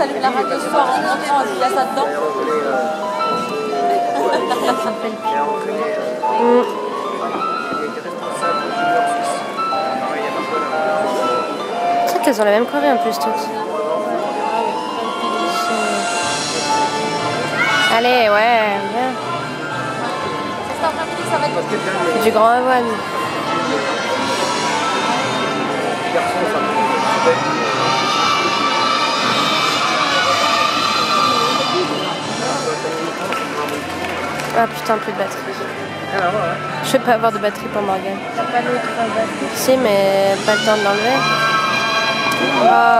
t'allumes la radio ce soir en rentrant il y a ça dedans. C'est vrai qu'elles ont la même choré en plus toutes. Allez, ouais, bien. Ça du grand avoine. Ah putain, plus de batterie. Je vais pas avoir de batterie pour Morgan. pas l'autre batterie? Si, mais pas le temps de l'enlever. Ah.